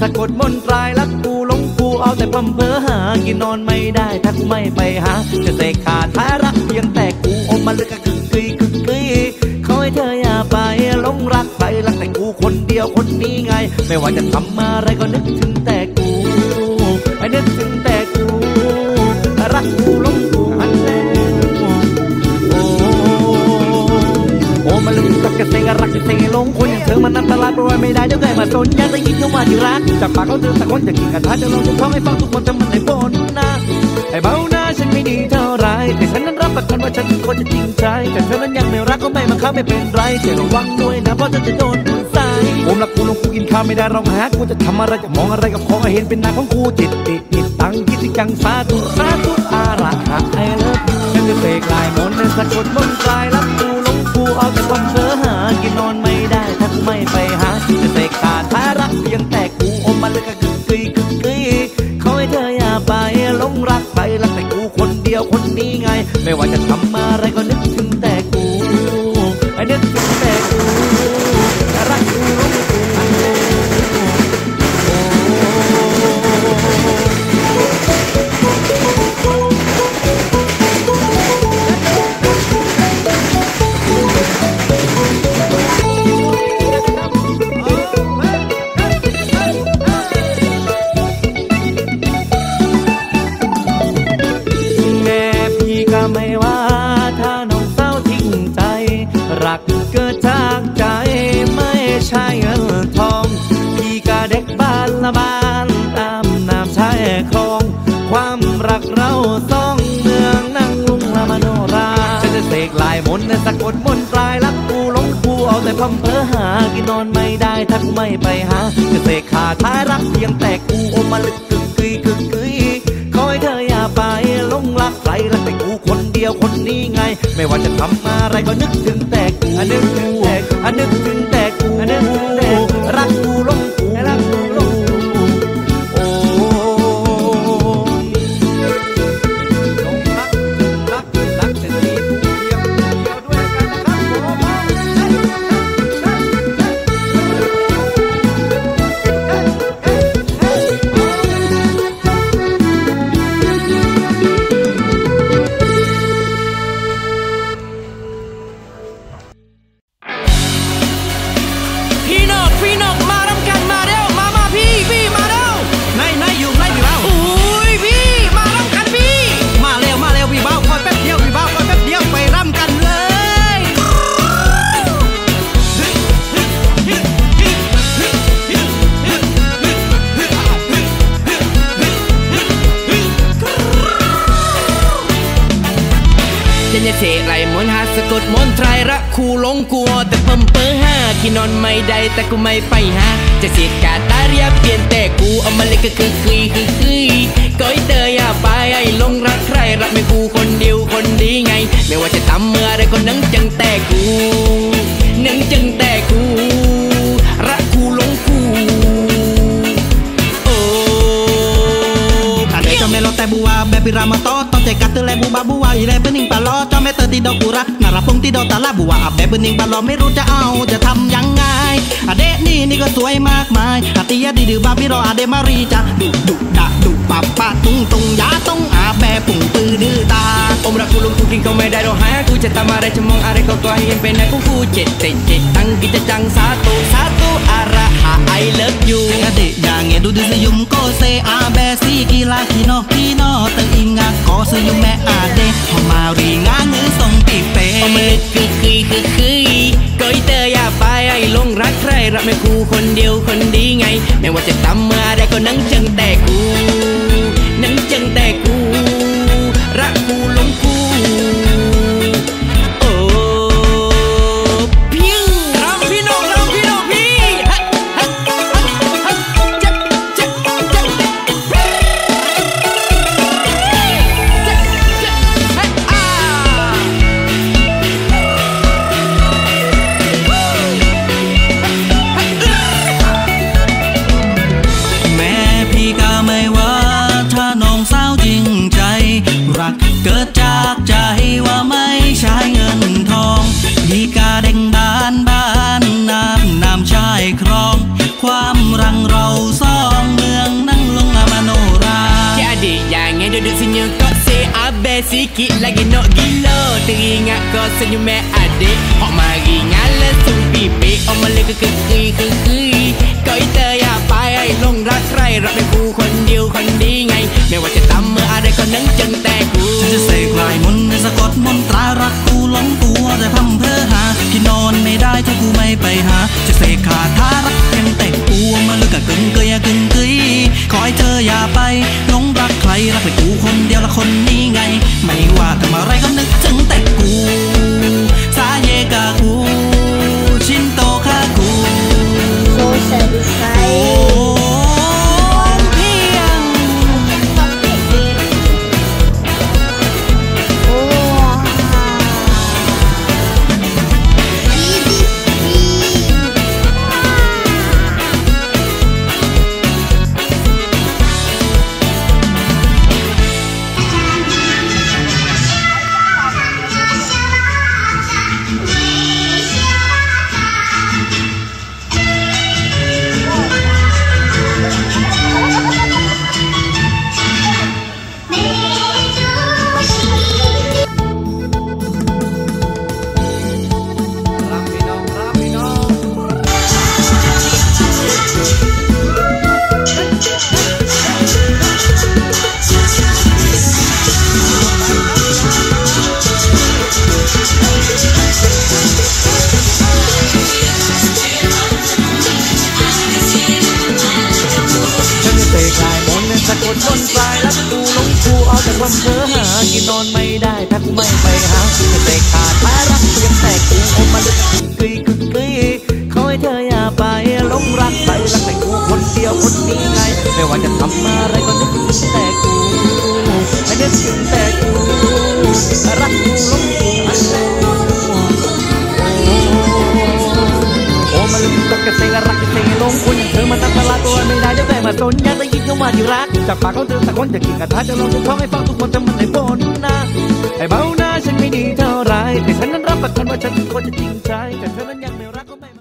สะกดมนตรายรักกูลง เอาแต่พำเพอหา กินนอนไม่ได้ถ้ากูไม่ไปหา จะเสกขาดท้ารักเพียงแต่กูอมมาลึกกะกึกกึยกึกกึยขอให้เธออย่าไปหลงรักใครรักแต่กูคนเดียวคนนี้ไง ไม่ว่าจะทำอะไรก็นึกถึงแต่กูไอ้นึกถึงแต่กู รักกูหลงกูอันแล้วโอ้โอ้มาลืมกักะเซงรักกะเซงหลงคนอย่างเธอมันอัน ได้เดี๋ยวใครมาสนอยากได้ยินคำว่าที่รัก จากปากเขาเธอสักคนจะกินกระทะจะลองจะท้องให้ฟังทุกคนแต่มันไม่พ้นนะไอ้เบ้าหน้าฉันไม่ดีเท่าไรแต่ฉันนั้นรับประกันว่าฉันเป็นคนจะจริงใจแต่เธอนั้นยังไม่รักก็ไม่มาเข้าไม่เป็นไรแต่ระวังด้วยนะเพราะเธอจะโดนคุณใส่ผมรักกูลงกูกินข้าวไม่ได้ร้องหากูจะทำอะไรจะมองอะไรกับของเห็นเป็นหน้าของกูจิตติดติดตังคิดที่จังสาธุสาธุอาระหะไอ้เลิฟฉันจะเสกลายมนต์ในสะกดมนต์กลายรักกูลงกูเอาแต่ความเพ้อหากินนอนไม่ได้ถ้ากูไม่ไป ไงไม่ว่าจะ ละบานตามน้ำชายคลอง ความรักเราสองเมืองนั่งลุงละมโนราฉันจะเสกลายมนต์สะกดมนต์กลายรักกูหลงกูเอาแต่พำเพอหากินนอนไม่ได้ถ้ากูไม่ไปหาจะเสกขาดท้ายรักเพียงแต่กูอมมาลึกกึกกึยกึกกึยขอให้เธออย่าไปลงรักใครรักแต่กูคนเดียวคนนี้ไง ไม่ว่าจะทำอะไรก็นึกถึงแต่กูนึกถึงแต่กูนึก สะกดมนต์ไตรรักคูลงกลัว แต่เพิ่มเปอห้าที่นอนไม่ได้แต่กูไม่ไปหาจะเสียกาตาเรียเปลี่ยนแต่กูเอามาเลยก็คือคือคือคุยก็ให้เตยอย่าไปไอ้ลงรักใครรักไม่กูคนเดียวคนดีไง ไม่ว่าจะทำเมื่อไรก็นั่งจังแต่กูนั่งจังแต่กู cho melo te bua bebi rama to to te kate le bu babu wa ile bening palo cho me te ti do kura nara pung ti do ta la bua abe bening palo ไม่รู้จะเอาจะทำยังไงอเดนี่นี่ก็สวยมากมายอาติยะดีดือบาบิโรอาเดมารีจะดุดุดะดุปะปะตุงตุงยาตงอาแบปุ่งปือดื้อตาอมรักกูลงกูกินก็ไม่ได้หรอกหากูจะทำอะไรจะมองอะไรก็ก็ให้เห็นเป็นหนกูกูเจ็ดเจ็ดเจ็ดตั้งกิจจังสาธุสาธุอาระหะ I love คนดีไง ไม่ว่าจะทำเมื่อไรก็นั่งจังแต่กู ใช้เงินทองมีกาเด้งบานบานน้ำน้ำชายครอง ความรังเราสองเมืองนั่งลงอามโนรา Jadi jangan duduk senyum kau say abe sikit lagi nak gila Teringat kau senyum me adik Hok mari ngala sung pipi Oh malah ke ke ke ต์สะกดมนต์ปลายรักกูหลงกูเอาแต่ความเพ้อหากินนอนไม่ได้ถ้ากูไม่ไปหาจะแตกขาดท้ารักเพียงแตกกูอมมาลึกกึยกึยกึยขอให้เธออย่าไปหลงรักไปรักแต่กูคนเดียวคนนี้ไง ไม่ว่าจะทำอะไรก็นึกถึงแต่กูให้นึกถึง ก็กระเซงรักกระเซงลงคุณอย่างเธอมาตั้งตลาดตัวไม่ได้จะแต่มาสนอยากได้ยินคำว่าที่รัก จากปากของเธอสักคนจะกินกระทะจะลองจะท้องให้ฟังทุกคนจะมันให้บนนาไอ้เบาหน้าฉันไม่ดีเท่าไรแต่ฉันนั้นรับประกันว่าฉันเป็นคนจะจริงใจแต่เธอนั้นยังไม่รักก็ไม่